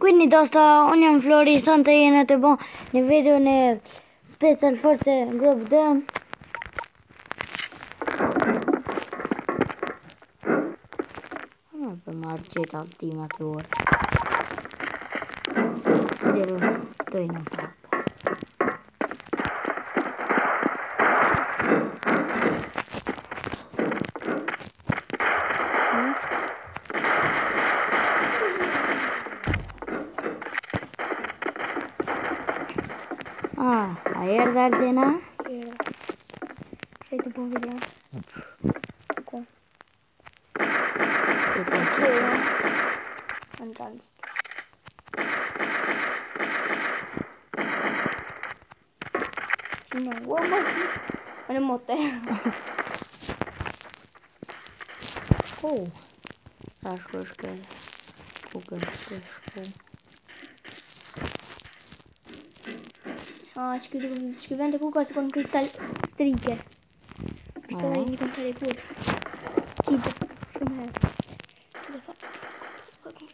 Quindi tosta onion floristante jenete bon ne vedo ne special forse group D. come per margetta ultima torta. Devo sto in un po'. Ah, ayer darte na? Feito bom vídeo. Com. Andando. Sino, wow, wow. Ano mo te? Oh. Acho que é. O que é? Ah, scrivendo qualcosa con cristal stringhe. Cristalli Ah. di contare pure. Tipo, come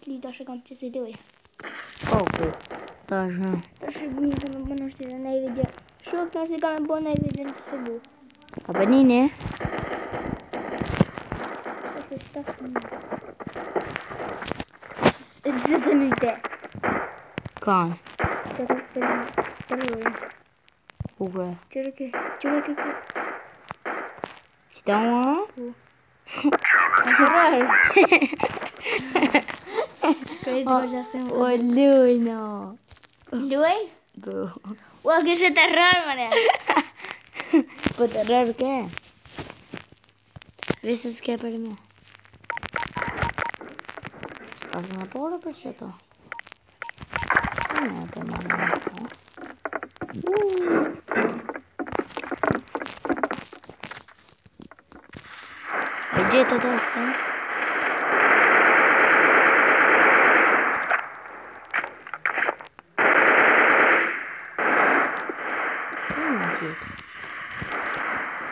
Шли даже конце седой. Oku. Даже. Даже не знаю, мы что на видео. Что к нас играем бо на видео с собой. A benine? Что что? Это за люди. Kan. Это это O que 저렇게 저렇게 Estão 그럴. 그래서 já sei. Olhou, não. Lui? Bom. Ué, que isso é terror, mané. Para terrar o quê? Vê se se quer para mim. Se passa na porta, para já está. Não, tem mais nada. А где это даст, а?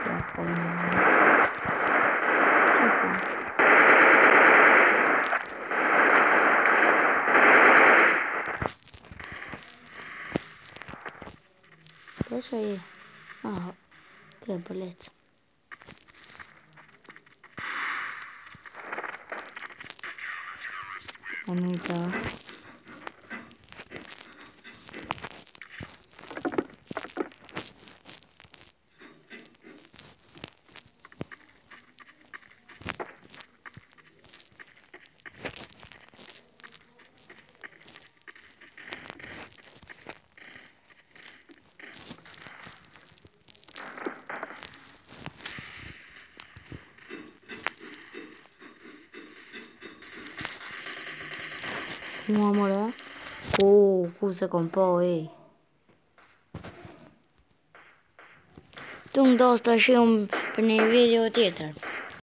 Так, ладно. Deixa aí. Ah, tablet. Vamos mudar. mua more. O, ku se kom po, e. Të ndoshtë të shumë për një video tjetër.